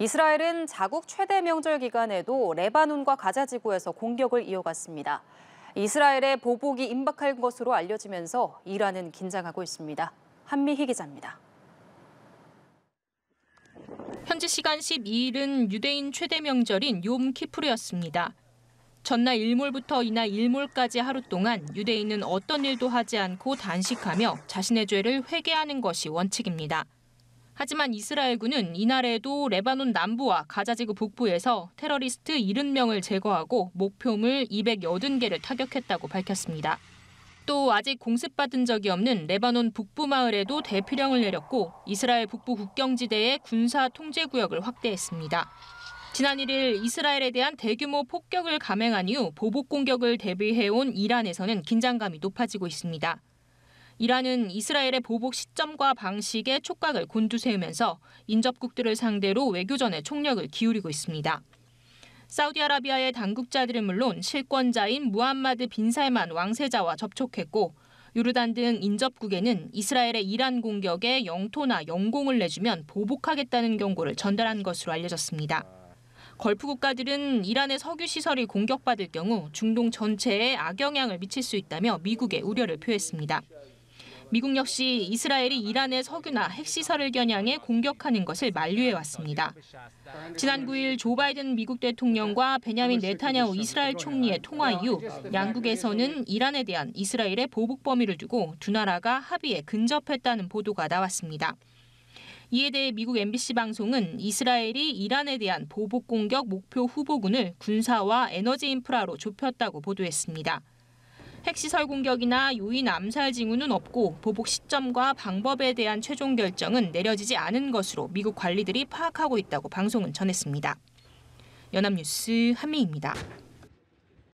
이스라엘은 자국 최대 명절 기간에도 레바논과 가자 지구에서 공격을 이어갔습니다. 이스라엘의 보복이 임박할 것으로 알려지면서 이란은 긴장하고 있습니다. 한미희 기자입니다. 현지 시간 12일은 유대인 최대 명절인 욤 키프르였습니다. 전날 일몰부터 이날 일몰까지 하루 동안 유대인은 어떤 일도 하지 않고 단식하며 자신의 죄를 회개하는 것이 원칙입니다. 하지만 이스라엘군은 이날에도 레바논 남부와 가자지구 북부에서 테러리스트 70명을 제거하고 목표물 280개를 타격했다고 밝혔습니다. 또 아직 공습받은 적이 없는 레바논 북부 마을에도 대피령을 내렸고 이스라엘 북부 국경지대의 군사 통제 구역을 확대했습니다. 지난 1일 이스라엘에 대한 대규모 폭격을 감행한 이후 보복 공격을 대비해온 이란에서는 긴장감이 높아지고 있습니다. 이란은 이스라엘의 보복 시점과 방식에 촉각을 곤두세우면서 인접국들을 상대로 외교전에 총력을 기울이고 있습니다. 사우디아라비아의 당국자들은 물론 실권자인 무함마드 빈 살만 왕세자와 접촉했고 요르단 등 인접국에는 이스라엘의 이란 공격에 영토나 영공을 내주면 보복하겠다는 경고를 전달한 것으로 알려졌습니다. 걸프 국가들은 이란의 석유 시설이 공격받을 경우 중동 전체에 악영향을 미칠 수 있다며 미국에 우려를 표했습니다. 미국 역시 이스라엘이 이란의 석유나 핵시설을 겨냥해 공격하는 것을 만류해 왔습니다. 지난 9일 조 바이든 미국 대통령과 베냐민 네타냐후 이스라엘 총리의 통화 이후 양국에서는 이란에 대한 이스라엘의 보복 범위를 두고 두 나라가 합의에 근접했다는 보도가 나왔습니다. 이에 대해 미국 MBC 방송은 이스라엘이 이란에 대한 보복 공격 목표 후보군을 군사와 에너지 인프라로 좁혔다고 보도했습니다. 핵시설 공격이나 요인 암살 징후는 없고 보복 시점과 방법에 대한 최종 결정은 내려지지 않은 것으로 미국 관리들이 파악하고 있다고 방송은 전했습니다. 연합뉴스 한미입니다.